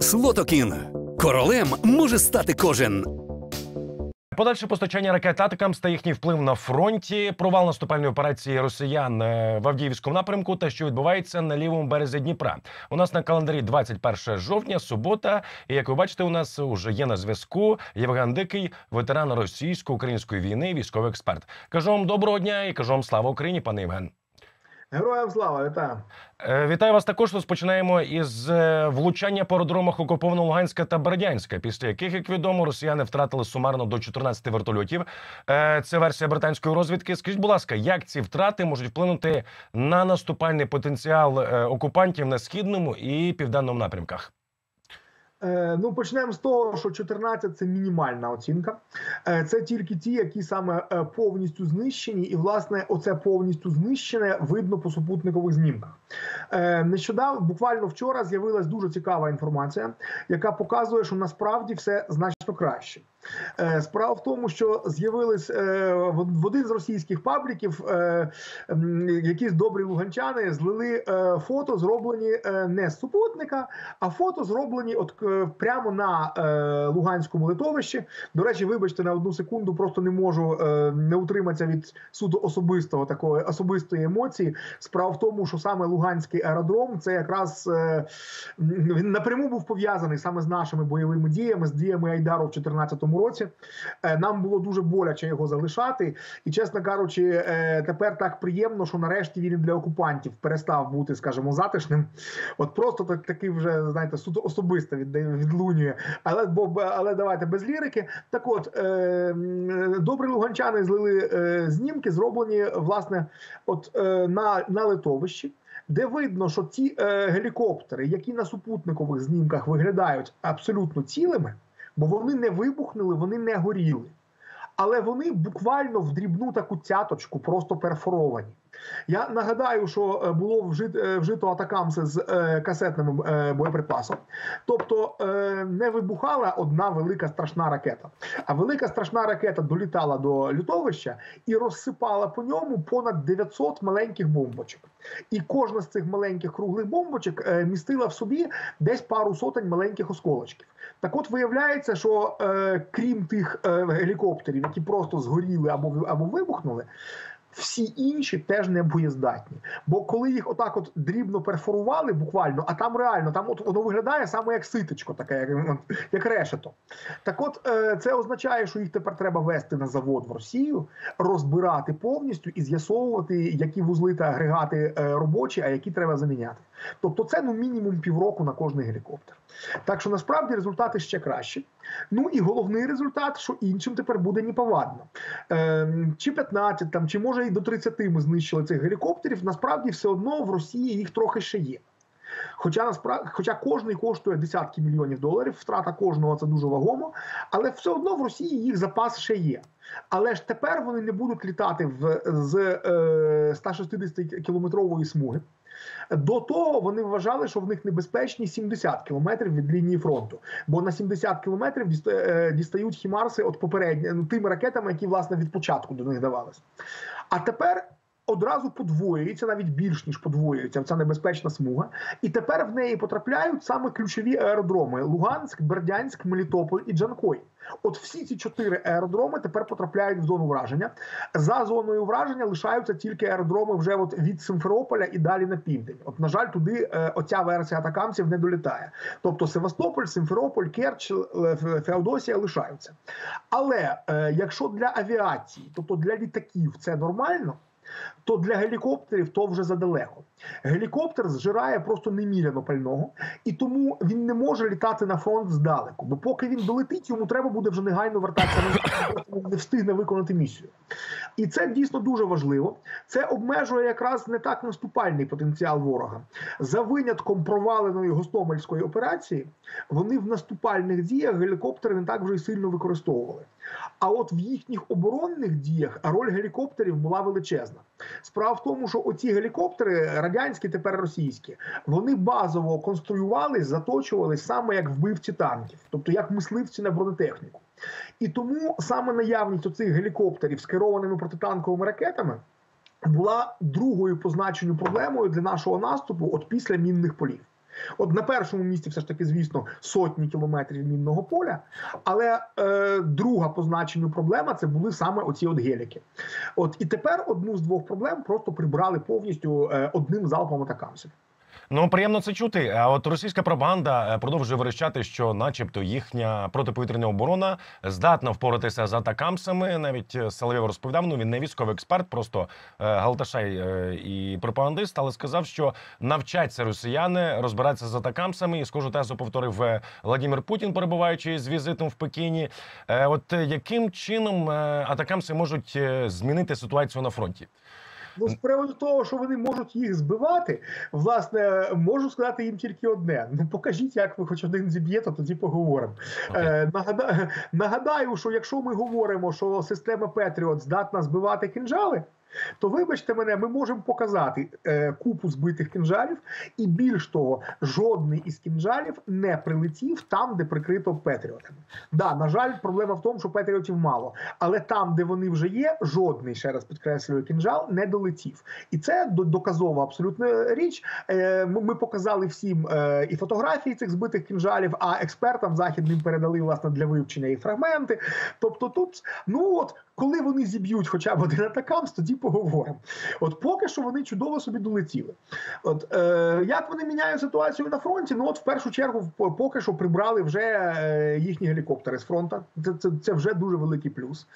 Слотокін. Королем може стати кожен. Подальше постачання ракет атакамс та їхній вплив на фронті, провал наступальної операції росіян е, в Авдіївському напрямку та що відбувається на лівому березі Дніпра. У нас на календарі 21 жовтня, субота. І як ви бачите, у нас вже є на зв'язку Євген Дикий, ветеран російсько-української війни, військовий експерт. Кажу вам доброго дня і кажу вам слава Україні, пане Євген. Героям слава, вітаю. Е, Вітаю вас також. Розпочинаємо із е, влучання по аеродромах окупованого Луганська та Бердянська, після яких, як відомо, росіяни втратили сумарно до 14 вертольотів. Е, Це версія британської розвідки. Скажіть, будь ласка, як ці втрати можуть вплинути на наступальний потенціал окупантів на східному і південному напрямках? Е, ну, почнемо з того, що 14 – це мінімальна оцінка. Е, це тільки ті, які саме е, повністю знищені, і власне оце повністю знищене видно по супутникових знімках. Нещодавно, буквально вчора, з'явилась дуже цікава інформація, яка показує, що насправді все значно краще. Е, Справа в тому, що з'явились е, в один з російських пабліків е, якісь добрі луганчани злили фото, зроблені не з супутника, а фото зроблені от прямо на Луганському литовищі. До речі, вибачте на одну секунду, просто не можу не утриматися від суду особистого такої особистої емоції. Справа в тому, що саме Луганський аеродром це якраз він напряму був пов'язаний саме з нашими бойовими діями, з діями Айдару в 2014 році. Е, Нам було дуже боляче його залишати, і чесно кажучи, е, тепер так приємно, що нарешті він для окупантів перестав бути, скажімо, затишним. От просто так такий вже знаєте, особисто від, відлунює. Але бо але давайте без лірики. Так, от е, добрі луганчани злили е, знімки, зроблені власне, от на, на литовищі. Де видно, що ті е, гелікоптери, які на супутникових знімках виглядають абсолютно цілими, бо вони не вибухнули, вони не горіли. Але вони буквально в дрібну таку цяточку, просто перфоровані. Я нагадаю, що е, було е, вжито атакамси з е, касетним боєприпасом. Тобто не вибухала одна велика страшна ракета. А велика страшна ракета долітала до лютовища і розсипала по ньому понад 900 маленьких бомбочок. І кожна з цих маленьких круглих бомбочок містила в собі десь пару сотень маленьких осколочків. Так от виявляється, що е, крім тих е, гелікоптерів, які просто згоріли або, або вибухнули, всі інші теж не боєздатні. Бо коли їх отак от дрібно перфорували, буквально, а там реально там от воно виглядає саме як ситочко, таке, як, як решето. Так от е, це означає, що їх тепер треба вести на завод в Росію, розбирати повністю і з'ясовувати, які вузли та агрегати е, робочі, а які треба заміняти. Тобто це ну мінімум півроку на кожний гелікоптер. Так що насправді результати ще кращі. Ну і головний результат, що іншим тепер буде неповадно. Ем, чи 15, там, чи може і до 30 ми знищили цих гелікоптерів. Насправді все одно в Росії їх трохи ще є. Хоча насправді, хоча кожний коштує десятки мільйонів доларів, втрата кожного це дуже вагомо, але все одно в Росії їх запас ще є. Але ж тепер вони не будуть літати в з е, 160 кілометрової смуги. До того вони вважали, що в них небезпечні 70 кілометрів від лінії фронту, бо на 70 кілометрів е, дістають хімарси от попередні ну, тими ракетами, які власне від початку до них давались. А тепер. Одразу подвоюється, навіть більш ніж подвоюється ця небезпечна смуга, і тепер в неї потрапляють саме ключові аеродроми: Луганськ, Бердянськ, Мелітополь і Джанкой. От всі ці чотири аеродроми тепер потрапляють в зону враження. За зоною враження лишаються тільки аеродроми вже от від Симферополя і далі на південь. От, на жаль, туди е, оця версія атакамців не долітає. Тобто Севастополь, Симферополь, Керч, е, Феодосія лишаються. Але е, якщо для авіації, тобто для літаків, це нормально. То для гелікоптерів то вже задалеко. Гелікоптер зжирає просто неміряно пального, і тому він не може літати на фронт здалеку. Бо поки він долетить, йому треба буде вже негайно вертатися не встигне виконати місію. І це дійсно дуже важливо. Це обмежує якраз не так наступальний потенціал ворога. За винятком проваленої гостомельської операції, вони в наступальних діях гелікоптери не так вже й сильно використовували. А от в їхніх оборонних діях роль гелікоптерів була величезна. Справа в тому, що оці гелікоптери, радянські, тепер російські, вони базово конструювались, заточувались саме як вбивці танків, тобто як мисливці на бронетехніку. І тому саме наявність оцих гелікоптерів з керованими протитанковими ракетами була другою позначеною проблемою для нашого наступу от після мінних полів. От на першому місці, все ж таки, звісно, сотні кілометрів мінного поля. Але е, друга по значенню проблема це були саме оці от геліки. От і тепер одну з двох проблем просто прибрали повністю е, одним залпом атакамсів. Ну приємно це чути. А от російська пропаганда е, продовжує верещати, що, начебто, їхня протиповітряна оборона здатна впоратися з атакамсами. Навіть е, Соловйов розповідав, ну він не військовий експерт, просто е, Галташай і пропагандист, але сказав, що навчаться росіяни розбиратися з атакамсами. І схожу тезу повторив Владимир Путін, перебуваючи з візитом в Пекіні. От яким чином атакамси можуть змінити ситуацію на фронті? Ну, з приводу того, що вони можуть їх збивати, власне, можу сказати їм тільки одне: ну покажіть, як ви хоч один зіб'єте, тоді поговоримо. Е, нагадаю, нагадаю, що якщо ми говоримо, що система Петріот здатна збивати кінжали. То вибачте мене, ми можемо показати е, купу збитих кінжалів, і більш того, жодний із кінжалів не прилетів там, де прикрито Петріотами. Да, на жаль, проблема в тому, що Петріотів мало, але там, де вони вже є, жодний ще раз підкреслюю кінжал не долетів. І це доказова абсолютно річ. Е, Ми показали всім е, і фотографії цих збитих кінжалів, а експертам західним передали власне для вивчення і фрагменти. Тобто, тут ну от коли вони зіб'ють хоча б один атакамс, тоді поговоримо. От поки що вони чудово собі долетіли. От е, як вони міняють ситуацію на фронті? Ну от в першу чергу, поки що прибрали вже е, їхні гелікоптери з фронту. Це, це, це вже дуже великий плюс.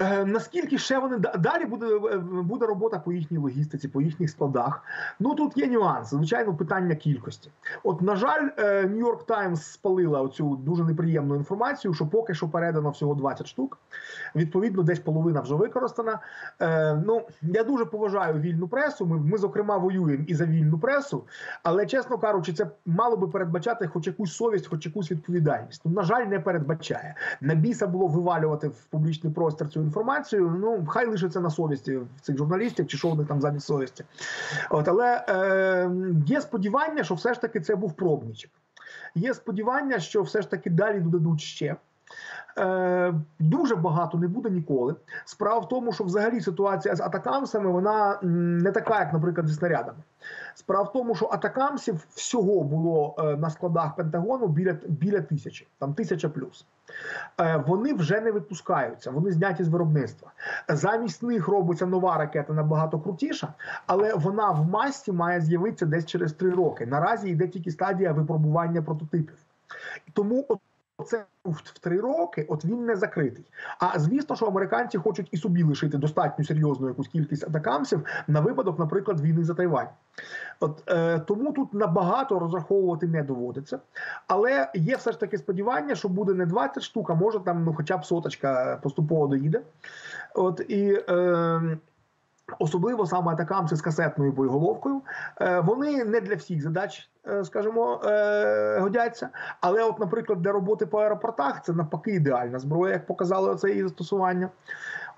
Е, Наскільки ще вони далі буде, е, буде робота по їхній логістиці, по їхніх складах? Ну тут є нюанси, звичайно, питання кількості. От, на жаль, е, New York Times спалила оцю дуже неприємну інформацію, що поки що передано всього 20 штук. Відповідно, десь половина вже використана. Е, ну я дуже поважаю вільну пресу. Ми, ми зокрема воюємо і за вільну пресу, але чесно кажучи, це мало би передбачати хоч якусь совість, хоч якусь відповідальність. Ну на жаль, не передбачає. На біса було вивалювати в публічний простір цю. Ну хай лишиться на совісті цих журналістів, чи що вони там замість совісті. От але е, є сподівання, що все ж таки це був пробничок. Є сподівання, що все ж таки далі додадуть ще. Е, дуже багато не буде ніколи. Справа в тому, що взагалі ситуація з атакамсами вона не така, як, наприклад, зі снарядами. Справа в тому, що атакамсів всього було е, на складах Пентагону біля, біля тисячі, там тисяча плюс. Е, вони вже не випускаються, вони зняті з виробництва. Замість них робиться нова ракета набагато крутіша, але вона в масті має з'явитися десь через три роки. Наразі йде тільки стадія випробування прототипів. Тому це в три роки, от він не закритий. А звісно, що американці хочуть і собі лишити достатньо серйозну якусь кількість атакамсів на випадок, наприклад, війни за Тайвань. От е, тому тут набагато розраховувати не доводиться. Але є все ж таки сподівання, що буде не 20 штук, а може там ну, хоча б соточка поступово доїде. От і. Е, Особливо саме атакамси з касетною боєголовкою. Е, Вони не для всіх задач, е, скажімо, е, годяться. Але, от, наприклад, для роботи по аеропортах це навпаки ідеальна зброя, як показали оце її застосування.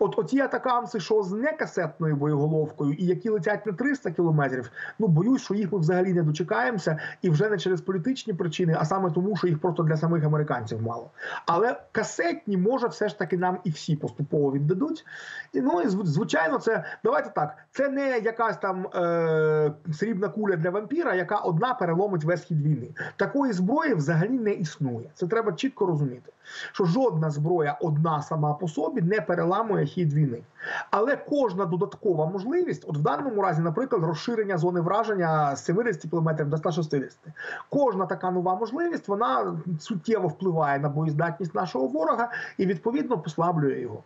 От оті атакамси, що з некасетною боєголовкою, і які летять на 300 кілометрів, ну боюсь, що їх ми взагалі не дочекаємося, і вже не через політичні причини, а саме тому, що їх просто для самих американців мало. Але касетні може все ж таки нам і всі поступово віддадуть. І, ну і звичайно, це давайте так. Це не якась там е, срібна куля для вампіра, яка одна переломить весь хід війни. Такої зброї взагалі не існує. Це треба чітко розуміти. Що жодна зброя одна сама по собі не переламує хід війни. Але кожна додаткова можливість, от в даному разі, наприклад, розширення зони враження з 70 км до 160. Кожна така нова можливість вона суттєво впливає на боєздатність нашого ворога і відповідно послаблює його.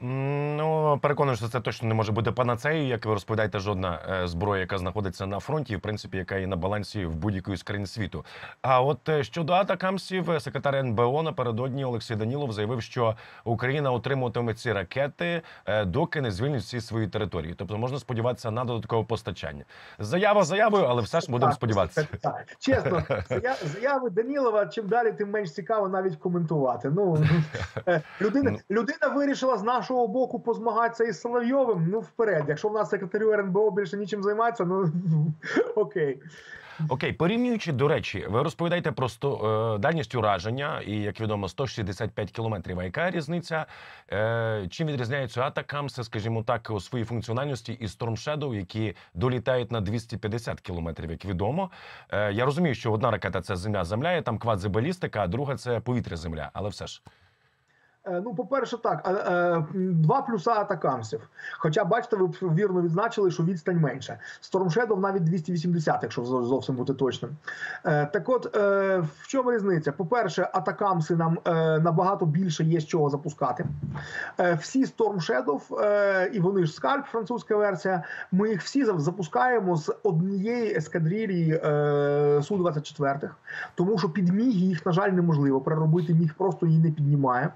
Ну, переконаний, що це точно не може бути панацеєю, як ви розповідаєте, жодна е, зброя, яка знаходиться на фронті, і в принципі, яка є на балансі в будь-якої з країн світу. А от е, щодо атакамсів, е, секретар НБО напередодні Олексій Данілов заявив, що Україна отримуватиме ці ракети, е, доки не звільнить всі свої території. Тобто можна сподіватися на додаткове постачання. Заява заявою, але все ж будемо Так, сподіватися. так, так. Чесно, зая- заяви Данілова чим далі, тим менш цікаво навіть коментувати. Ну людина, Ну. людина вирішила з нашого боку позмагатися із Соловйовим. Ну вперед. Якщо в нас секретарю РНБО більше нічим займатися, ну окей. Окей, порівнюючи до речі, ви розповідаєте про сто, е, дальність ураження, і як відомо, 165 кілометрів. А яка різниця? Е, чим відрізняються атакамси, скажімо так, у своїй функціональності і Storm Shadow, які долітають на 250 кілометрів, як відомо. Е, я розумію, що одна ракета це земля-земля, і там квадзибалістика, а друга це повітря-земля. Але все ж. Е, Ну, по-перше, так, е, два плюса атакамсів. Хоча, бачите, ви вірно відзначили, що відстань менша. Storm Shadow навіть 280, якщо зо- зовсім бути точним. Е, Так от, в чому різниця? По-перше, атакамси нам набагато більше є з чого запускати. Всі Storm Shadow, і вони ж скальп, французька версія, ми їх всі запускаємо з однієї ескадрилії е, Су-24, тому що під міг їх, на жаль, неможливо переробити, міг просто її не піднімає.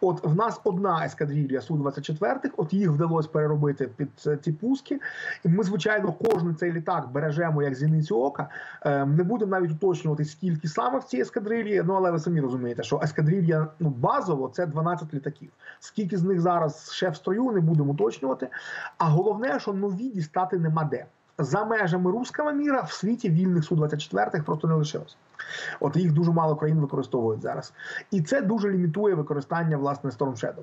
От в нас одна ескадрилья Су-24, от їх вдалося переробити під е, ці пуски. І ми, звичайно, кожен цей літак бережемо як зіницю ока. Е, Не будемо навіть уточнювати, скільки саме в цій ескадрилі. Ну але ви самі розумієте, що ескадрилья ну базово це 12 літаків. Скільки з них зараз ще в строю, не будемо уточнювати. А головне, що нові дістати нема де. За межами руского міра в світі вільних Су-24 просто не лишилось. От їх дуже мало країн використовують зараз. І це дуже лімітує використання власне Storm Shadow.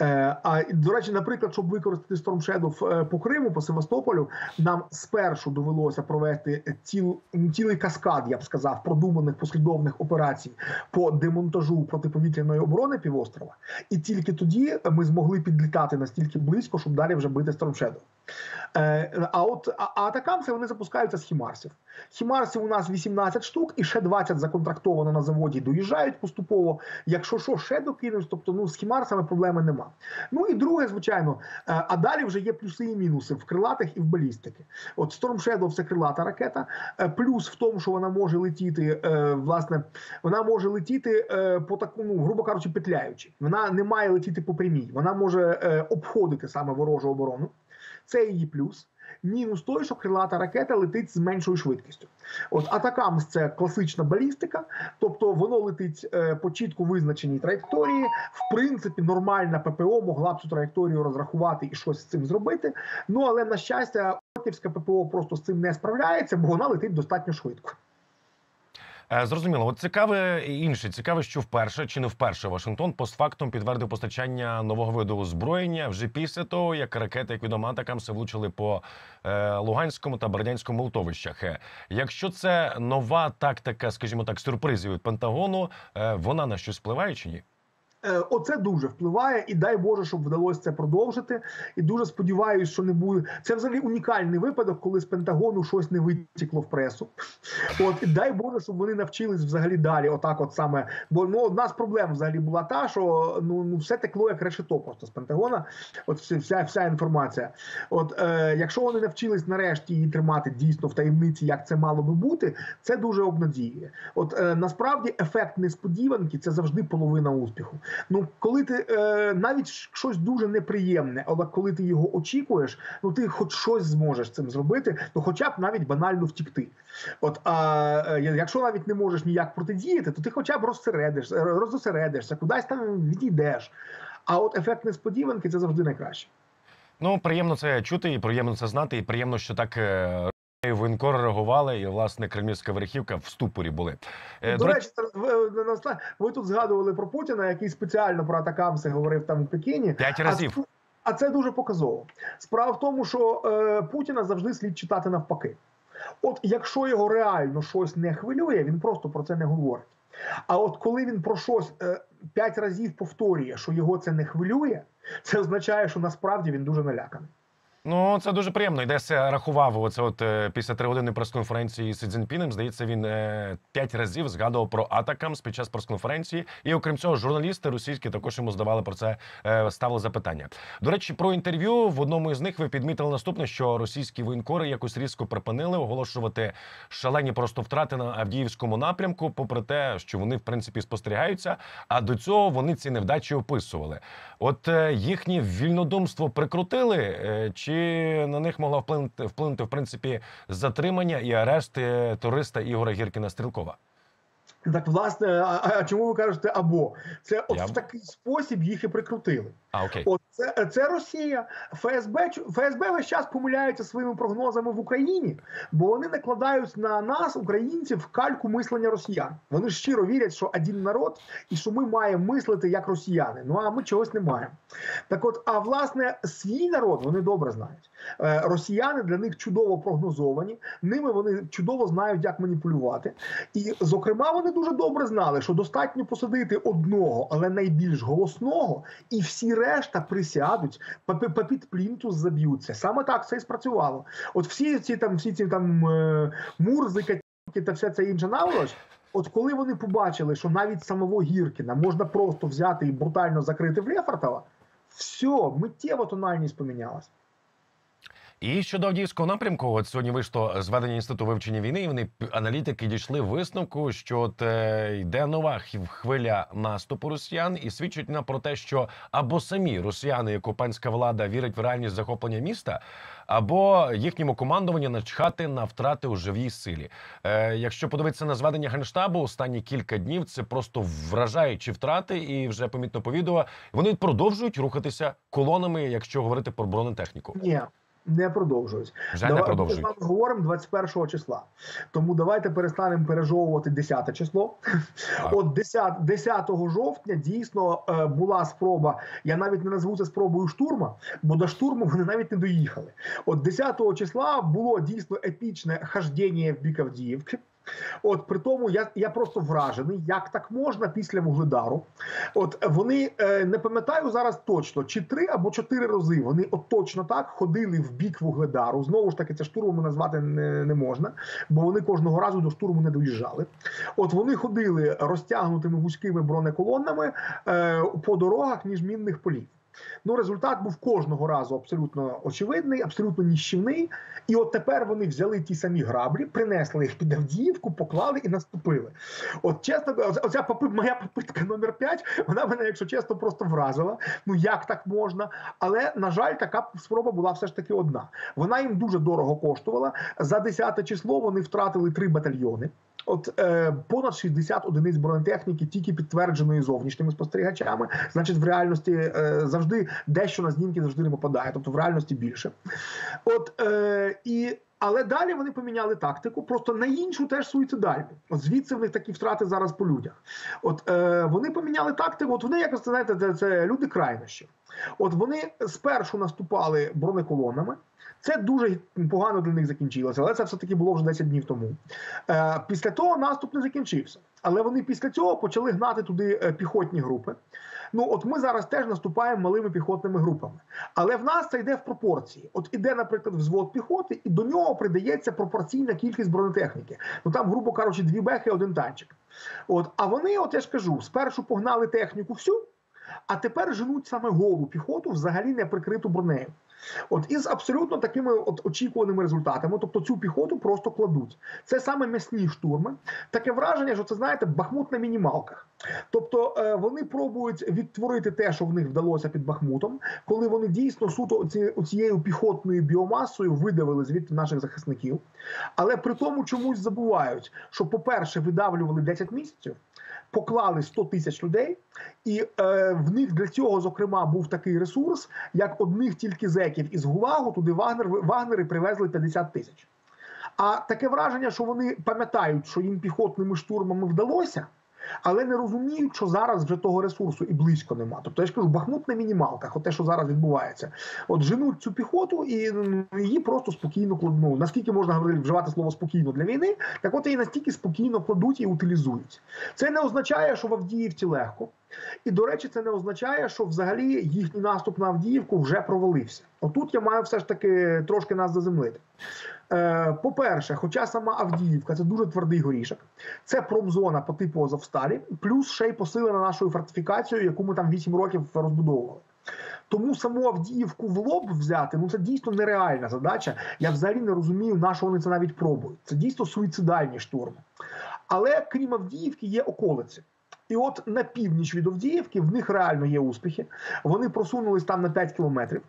Е, а до речі, наприклад, щоб використати Storm Shadow е, по Криму, по Севастополю, нам спершу довелося провести ціл, цілий каскад, я б сказав, продуманих послідовних операцій по демонтажу протиповітряної оборони півострова. І тільки тоді ми змогли підлітати настільки близько, щоб далі вже бити Storm Shadow. Е, а от а, а атакамси вони запускаються з хімарсів. Хімарсів у нас 18 штук, і ще 20 законтрактовано на заводі. Доїжджають поступово. Якщо що, ще докинуть, тобто ну з хімарсами проблеми нема. Ну і друге, звичайно, е, а далі вже є плюси і мінуси в крилатих і в балістики. От Storm Shadow – це крилата ракета. Е, Плюс в тому, що вона може летіти, е, власне, вона може летіти по такому, ну, грубо кажучи, петляючи. Вона не має летіти по прямій. Вона може обходити саме ворожу оборону. Це її плюс. Мінус той, що крилата ракета летить з меншою швидкістю. От Атакамс це класична балістика, тобто воно летить е, по чітко визначеній траєкторії. В принципі, нормальна ППО могла б цю траєкторію розрахувати і щось з цим зробити. Ну але на щастя, Орківська ППО просто з цим не справляється, бо вона летить достатньо швидко. Е, Зрозуміло, от цікаве інше. Цікаве, що вперше чи не вперше Вашингтон постфактом підтвердив постачання нового виду озброєння вже після того, як ракети, як відомо, атакамси влучили по е, Луганському та Бердянському литовищах. Е, Якщо це нова тактика, скажімо так, сюрпризів від Пентагону, вона на щось впливає чи ні? Е, Оце дуже впливає, і дай Боже, щоб вдалося це продовжити. І дуже сподіваюся, що не буде. Це взагалі унікальний випадок, коли з Пентагону щось не витікло в пресу. От і дай Боже, щоб вони навчились взагалі далі. Отак, от саме. Бо ну одна з проблем взагалі була та, що ну ну все текло як решето просто з Пентагона. От вся вся, інформація. От е, якщо вони навчились нарешті її тримати дійсно в таємниці, як це мало би бути, це дуже обнадіює. От е, насправді ефект несподіванки це завжди половина успіху. Ну, коли ти е, навіть щось дуже неприємне, але коли ти його очікуєш, ну ти хоч щось зможеш цим зробити, то хоча б навіть банально втікти. От а е, якщо навіть не можеш ніяк протидіяти, то ти хоча б розсередиш, розосередишся, кудись там відійдеш. А от ефект несподіванки це завжди найкраще. Ну приємно це чути, і приємно це знати, і приємно, що так. Воєнкори реагували, і власне кремлівська верхівка в ступорі були. Е, До речі, ви, тут згадували про Путіна, який спеціально про атакамси говорив там у Пекіні. П'ять разів. А це дуже показово. Справа в тому, що е, Путіна завжди слід читати навпаки. От якщо його реально щось не хвилює, він просто про це не говорить. А от коли він про щось е, п'ять разів повторює, що його це не хвилює, це означає, що насправді він дуже наляканий. Ну, це дуже приємно. Йдеться рахував оце от е, після тригодинної прес-конференції з Цзіньпінем. Здається, він е, п'ять разів згадував про атакамс під час прес-конференції. І окрім цього, журналісти російські також йому здавали про це е, ставили запитання. До речі, про інтерв'ю в одному із них ви підмітили наступне, що російські воєнкори якось різко припинили оголошувати шалені просто втрати на Авдіївському напрямку, попри те, що вони в принципі спостерігаються. А до цього вони ці невдачі описували. От е, їхнє вільнодумство прикрутили, е, чи на них могла вплинути вплинути в принципі затримання і арешт е, туриста Ігора Гіркіна Стрілкова? Так, власне, а, а чому ви кажете або? Це от Я в такий спосіб їх і прикрутили. А окей. От це, Росія. ФСБ ФСБ весь час помиляється своїми прогнозами в Україні, бо вони накладають на нас, українців, кальку мислення росіян. Вони щиро вірять, що один народ і що ми маємо мислити як росіяни. Ну а ми чогось не маємо. Так, от, а власне, свій народ вони добре знають. Е, Росіяни для них чудово прогнозовані. Ними вони чудово знають, як маніпулювати. І, зокрема, вони дуже добре знали, що достатньо посадити одного, але найбільш голосного, і всі решта присядуть, попід плінтус заб'ються. Саме так це і спрацювало. От всі ці там, всі ці там е, мурзики та вся ця інша наволоч. От коли вони побачили, що навіть самого Гіркіна можна просто взяти і брутально закрити в Лефортова, все, миттєво тональність помінялась. І щодо Авдіївського напрямку, от сьогодні вийшло зведення інституту вивчення війни. і Вони аналітики дійшли висновку, що от, е, йде нова хвиля наступу росіян, і свідчить на про те, що або самі росіяни, і окупантська влада вірить в реальність захоплення міста, або їхньому командуванню начхати на втрати у живій силі. Е, якщо подивитися на зведення генштабу, останні кілька днів це просто вражаючі втрати, і вже помітно по вони продовжують рухатися колонами, якщо говорити про бронетехніку. Ні, не продовжують. давай, не продовжують. Ми з вами говоримо 21 числа. Тому давайте перестанемо пережовувати 10 число. Так. От 10, 10 жовтня дійсно е, була спроба. Я навіть не назву це спробою штурма, бо до штурму вони навіть не доїхали. От 10 числа було дійсно епічне хождення в бік Авдіївки. От при тому я, я просто вражений, як так можна після вугледару. От вони е, не пам'ятаю зараз точно, чи три або чотири рази вони от точно так ходили в бік вугледару. Знову ж таки, це штурмом назвати не, не можна, бо вони кожного разу до штурму не доїжджали. От вони ходили розтягнутими вузькими бронеколоннами е, по дорогах між мінних полів. Ну, результат був кожного разу абсолютно очевидний, абсолютно ніщівний. І от тепер вони взяли ті самі граблі, принесли їх під Авдіївку, поклали і наступили. От чесно, оця- оця попи- моя попитка номер 5, вона мене, якщо чесно, просто вразила. Ну як так можна? Але на жаль, така спроба була все ж таки одна. Вона їм дуже дорого коштувала. За 10 число вони втратили три батальйони. От е, понад 60 одиниць бронетехніки, тільки підтвердженої зовнішніми спостерігачами. Значить, в реальності е, завжди дещо на знімки завжди не попадає, тобто в реальності більше. От е, і. Але далі вони поміняли тактику, просто на іншу теж суїцидальну. От звідси в них такі втрати зараз по людях. От е, вони поміняли тактику. От вони якось знаєте, це, це люди крайнощі. От вони спершу наступали бронеколонами. Це дуже погано для них закінчилося, але це все таки було вже 10 днів тому. Е, після того наступ не закінчився. Але вони після цього почали гнати туди е, піхотні групи. Ну от ми зараз теж наступаємо малими піхотними групами. Але в нас це йде в пропорції. От іде, наприклад, взвод піхоти, і до нього придається пропорційна кількість бронетехніки. Ну там, грубо кажучи, дві бехи, один танчик. От, а вони, от я ж кажу, спершу погнали техніку всю, а тепер женуть саме голу піхоту, взагалі не прикриту бронею. От із абсолютно такими от очікуваними результатами, тобто цю піхоту просто кладуть. Це саме м'ясні штурми. Таке враження, що це знаєте, Бахмут на мінімалках. Тобто е, вони пробують відтворити те, що в них вдалося під Бахмутом, коли вони дійсно суто ці, цією піхотною біомасою видавили звідти наших захисників. Але при тому чомусь забувають, що, по-перше, видавлювали 10 місяців, поклали 100 тисяч людей, і е, в них для цього, зокрема, був такий ресурс, як одних тільки зеків із Гулагу туди Вагнер, Вагнери привезли 50 тисяч. А таке враження, що вони пам'ятають, що їм піхотними штурмами вдалося, але не розуміють, що зараз вже того ресурсу і близько нема. Тобто я ж кажу, Бахмут на мінімалках, от те, що зараз відбувається. От женуть цю піхоту і її просто спокійно кладуть. Ну, наскільки можна говорити, вживати слово спокійно для війни, так от її настільки спокійно кладуть і утилізують. Це не означає, що в Авдіївці легко. І, до речі, це не означає, що взагалі їхній наступ на Авдіївку вже провалився. Отут я маю все ж таки трошки нас заземлити. Е, По-перше, хоча сама Авдіївка це дуже твердий горішок, це промзона по типу Азовсталі, плюс ще й посилена нашою фортифікацією, яку ми там 8 років розбудовували. Тому саму Авдіївку в лоб взяти, ну це дійсно нереальна задача. Я взагалі не розумію, на що вони це навіть пробують. Це дійсно суїцидальні штурми. Але крім Авдіївки, є околиці. І от на північ від Овдіївки в них реально є успіхи. Вони просунулись там на 5 кілометрів,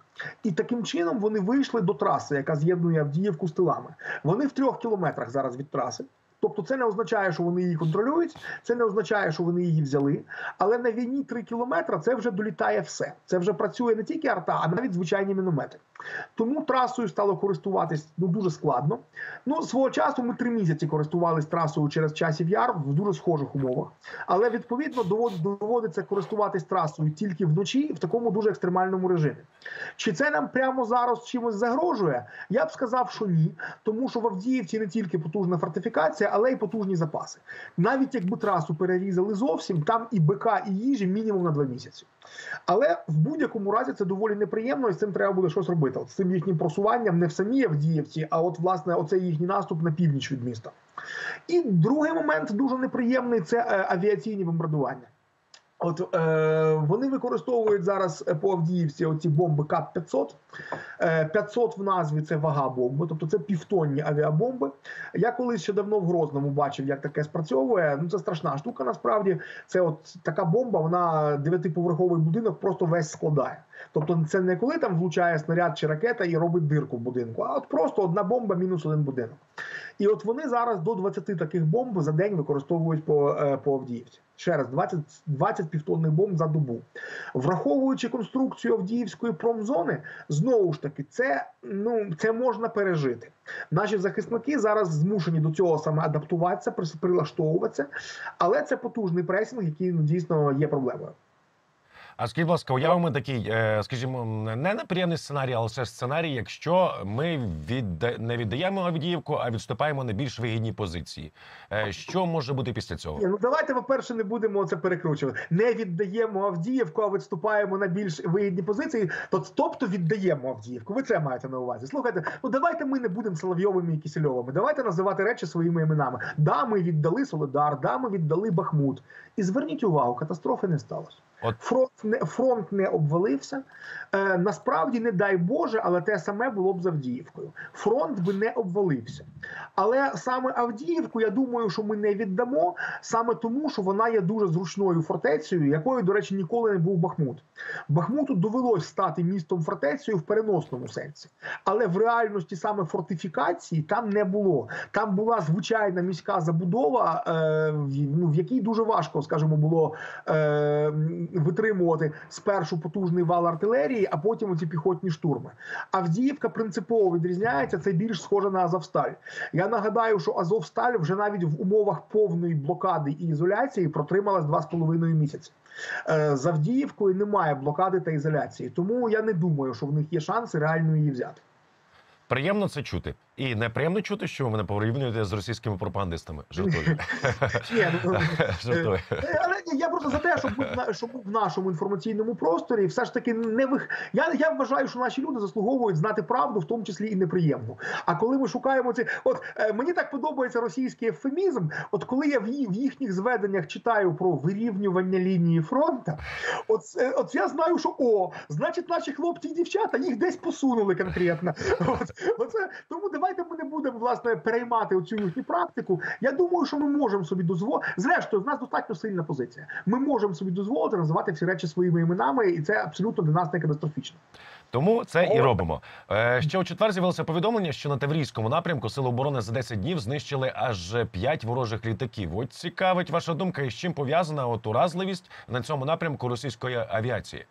і таким чином вони вийшли до траси, яка з'єднує Авдіївку з тилами. Вони в трьох кілометрах зараз від траси. Тобто, це не означає, що вони її контролюють, це не означає, що вони її взяли. Але на війні 3 кілометри це вже долітає все. Це вже працює не тільки арта, а навіть звичайні міномети. Тому трасою стало користуватись ну дуже складно. Ну свого часу ми три місяці користувались трасою через часів яр в дуже схожих умовах. Але відповідно доводиться користуватись трасою тільки вночі в такому дуже екстремальному режимі. Чи це нам прямо зараз чимось загрожує? Я б сказав, що ні, тому що в Авдіївці не тільки потужна фортифікація, але й потужні запаси. Навіть якби трасу перерізали зовсім, там і БК, і їжі мінімум на два місяці. Але в будь-якому разі це доволі неприємно, і з цим треба буде щось робити. От з цим їхнім просуванням не в самій Авдіївці, а от власне оцей їхній наступ на північ від міста. І другий момент дуже неприємний це е, авіаційні бомбардування. От е, вони використовують зараз е, по Авдіївці оці бомби КАП-500. Е, 500 в назві це вага бомби, тобто це півтонні авіабомби. Я колись ще давно в Грозному бачив, як таке спрацьовує. Ну це страшна штука. Насправді це от така бомба. Вона дев'ятиповерховий будинок просто весь складає. Тобто, це не коли там влучає снаряд чи ракета і робить дирку в будинку, а от просто одна бомба мінус один будинок. І от вони зараз до 20 таких бомб за день використовують по, е, по Авдіївці. Ще раз 20, 20 півтонних бомб за добу. Враховуючи конструкцію Авдіївської промзони, знову ж таки, це ну це можна пережити. Наші захисники зараз змушені до цього саме адаптуватися, прилаштовуватися, але це потужний пресінг, який ну, дійсно є проблемою. А скажіть, будь ласка, уявимо такий, е, скажімо, не неприємний сценарій, але все сценарій, якщо ми відда... не віддаємо Авдіївку, а відступаємо на більш вигідні позиції. Е, Що може бути після цього? Ну давайте, по-перше, не будемо це перекручувати. Не віддаємо Авдіївку, а відступаємо на більш вигідні позиції. То тобто віддаємо Авдіївку. Ви це маєте на увазі. Слухайте, ну давайте ми не будемо Соловйовими і Кисельовими. Давайте називати речі своїми іменами. Да, ми віддали Солидар, да, ми віддали Бахмут. І зверніть увагу, катастрофи не сталося. От Фронт не фронт не обвалився. Е, насправді, не дай Боже, але те саме було б з Авдіївкою. Фронт би не обвалився. Але саме Авдіївку, я думаю, що ми не віддамо саме тому, що вона є дуже зручною фортецею, якою, до речі, ніколи не був Бахмут. Бахмуту довелось стати містом фортецею в переносному сенсі, але в реальності саме фортифікації там не було. Там була звичайна міська забудова, е, в- ну, в якій дуже важко, скажімо, було е, витримувати спершу потужний вал артилерії, а потім оці піхотні штурми. Авдіївка принципово відрізняється. Це більш схоже на Азовсталь. Я нагадаю, що Азовсталь вже навіть в умовах повної блокади і ізоляції протрималась два з половиною місяці. Е, З Авдіївкою немає блокади та ізоляції, тому я не думаю, що в них є шанси реально її взяти. приємно це чути, і неприємно чути, що ви мене порівнюєте з російськими пропагандистами. Жартую. Жартую. Е, Але я просто за те, щоб, в нашому інформаційному просторі все ж таки не вих... я, я вважаю, що наші люди заслуговують знати правду, в тому числі і неприємну. А коли ми шукаємо ці, от е, мені так подобається російський ефемізм. От коли я в, їхніх зведеннях читаю про вирівнювання лінії фронту, от, е, от я знаю, що о, значить, наші хлопці і дівчата їх десь посунули конкретно. От, оце, тому давайте ми не будемо власне переймати оцю їхню практику. Я думаю, що ми можемо собі дозволити. Зрештою, в нас достатньо сильна позиція. Ми можемо собі дозволити називати всі речі своїми іменами, і це абсолютно для нас не катастрофічно. Тому це і робимо. Е, ще у четвер з'явилося повідомлення, що на Таврійському напрямку Сили оборони за 10 днів знищили аж 5 ворожих літаків. От цікавить ваша думка, і з чим пов'язана от уразливість на цьому напрямку російської авіації.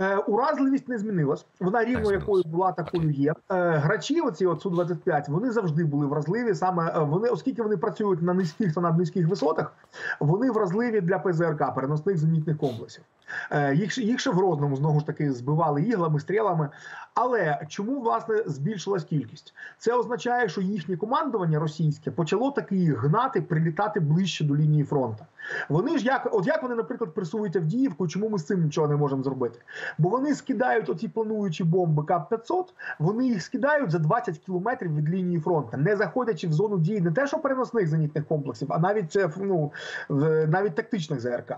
Е, уразливість не змінилась. Вона рівно якою була, такою є. Е, грачі, оці от су 25 вони завжди були вразливі. Саме е, вони, оскільки вони працюють на низьких та наднизьких висотах, вони вразливі для ПЗРК, переносних зенітних комплексів. Е, їх, їх ще в Грозному знову ж таки збивали іглами, стрілами. Але чому власне збільшилась кількість? Це означає, що їхнє командування російське почало таки гнати, прилітати ближче до лінії фронту. Вони ж як, от як вони, наприклад, пресують Авдіївку, чому ми з цим нічого не можемо зробити? Бо вони скидають оці плануючі бомби КАП-500, вони їх скидають за 20 кілометрів від лінії фронту, не заходячи в зону дії не те, що переносних зенітних комплексів, а навіть ну, в- навіть тактичних ЗРК.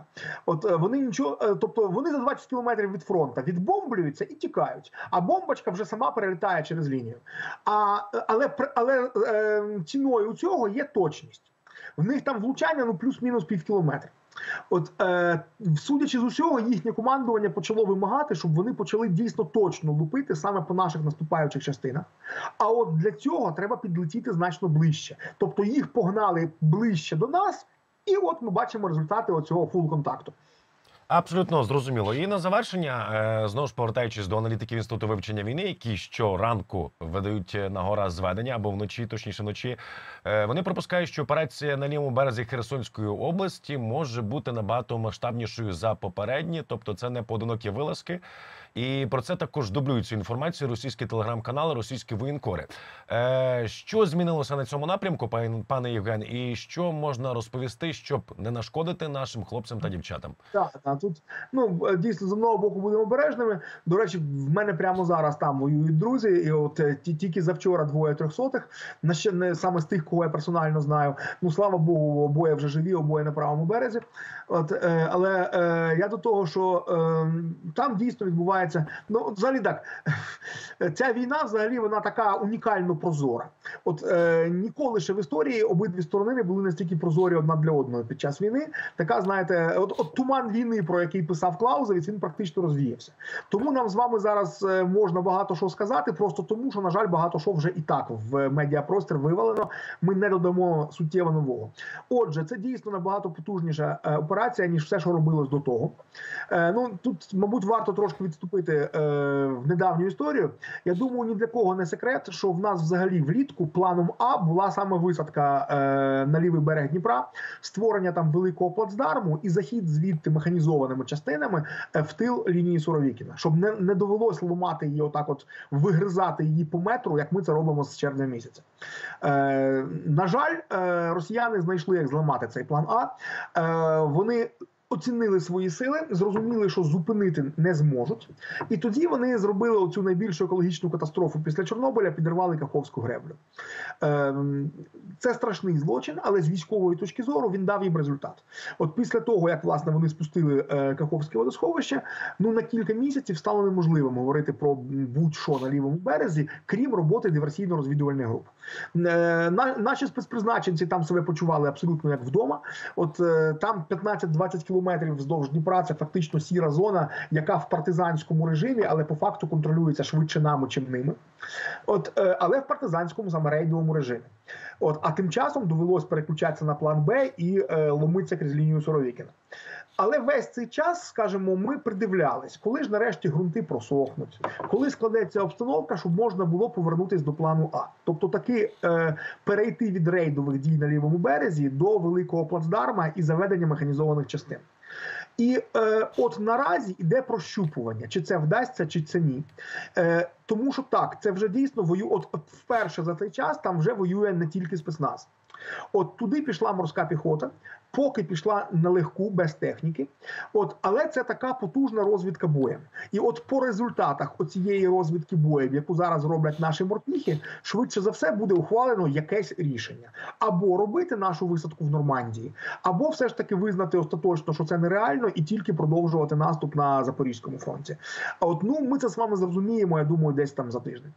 От е, вони нічого, е, тобто вони за 20 кілометрів від фронту відбомблюються і тікають. А бомбочка вже сама перелітає через лінію. А, е, але але ціною цього є точність. В них там влучання ну плюс-мінус пів кілометра. От е, судячи з усього, їхнє командування почало вимагати, щоб вони почали дійсно точно лупити саме по наших наступаючих частинах. А от для цього треба підлетіти значно ближче. Тобто їх погнали ближче до нас, і от ми бачимо результати оцього full contact'у. Абсолютно зрозуміло. І на завершення, е, знову ж повертаючись до аналітиків інституту вивчення війни, які щоранку видають на гора зведення або вночі, точніше вночі, е, вони припускають, що операція на лівому березі Херсонської області може бути набагато масштабнішою за попередні, тобто це не поодинокі вилазки. І про це також дублюють цю інформацію російські телеграм-канали, російські воєнкори. Е, що змінилося на цьому напрямку, пан- пане Євген, і що можна розповісти, щоб не нашкодити нашим хлопцям та дівчатам? Так, так, тут ну дійсно з одного боку будемо обережними. До речі, в мене прямо зараз там воюють друзі, і от е, ті- тільки завчора двоє трьохсотих. На ще не саме з тих, кого я персонально знаю. Ну слава Богу, обоє вже живі, обоє на правому березі. От е, але е, я до того, що е, там дійсно відбувається. Ну от взагалі так, ця війна взагалі вона така унікально прозора. От е, ніколи ще в історії обидві сторони не були настільки прозорі одна для одної під час війни. Така, знаєте, от, от туман війни, про який писав Клаузевіць, він практично розвіявся. Тому нам з вами зараз е, можна багато що сказати, просто тому, що на жаль, багато що вже і так в медіапростір вивалено. Ми не додамо суттєво нового. Отже, це дійсно набагато потужніша е, операція ніж все, що робилось до того. Е, ну тут, мабуть, варто трошки відступити е, в недавню історію. Я думаю, ні для кого не секрет, що в нас взагалі влітку планом А була саме висадка е, на лівий берег Дніпра, створення там великого плацдарму і захід звідти механізованими частинами е, в тил лінії Суровікіна, щоб не, не довелось ламати її, отак, от вигризати її по метру, як ми це робимо з червня місяця. Е, на жаль, е, росіяни знайшли, як зламати цей план А. Е, вони оцінили свої сили, зрозуміли, що зупинити не зможуть, і тоді вони зробили оцю найбільшу екологічну катастрофу після Чорнобиля, підірвали Каховську греблю. Ем, Це страшний злочин, але з військової точки зору він дав їм результат. От після того, як власне вони спустили е, Каховське водосховище, ну на кілька місяців стало неможливим говорити про будь-що на лівому березі, крім роботи диверсійно-розвідувальних груп. Е, Наші спецпризначенці там себе почували абсолютно як вдома. От е, там 15-20 кілометрів вздовж Дніпра це фактично сіра зона, яка в партизанському режимі, але по факту контролюється швидше нами, чим ними. От, е, але в партизанському замерейдовому режимі. От, а тим часом довелось переключатися на план Б і е, ломитися крізь лінію Суровікіна. Але весь цей час, скажімо, ми придивлялись, коли ж нарешті ґрунти просохнуть, коли складеться обстановка, щоб можна було повернутися до плану А. Тобто таки е, перейти від рейдових дій на лівому березі до великого плацдарма і заведення механізованих частин. І е, от наразі йде прощупування, чи це вдасться, чи це ні. Е, тому що так, це вже дійсно вою. От, от вперше за цей час там вже воює не тільки спецназ. От туди пішла морська піхота, поки пішла на легку, без техніки. От, але це така потужна розвідка боєм. І от по результатах оцієї розвідки боєм, яку зараз роблять наші морпіхи, швидше за все буде ухвалено якесь рішення: або робити нашу висадку в Нормандії, або все ж таки визнати остаточно, що це нереально, і тільки продовжувати наступ на Запорізькому фронті. А от ну ми це з вами зрозуміємо, я думаю, десь там за тиждень.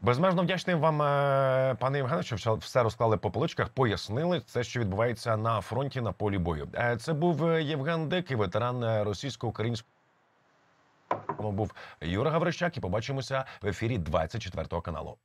Безмежно вдячний вам, е, пане Євгене, що все- розклали по поличках, пояснили це, що відбувається на фронті на полі бою. Е, Це був е, Євген Дикий, ветеран російсько-українського. Був Юра Гаврищак, і побачимося в ефірі 24 каналу.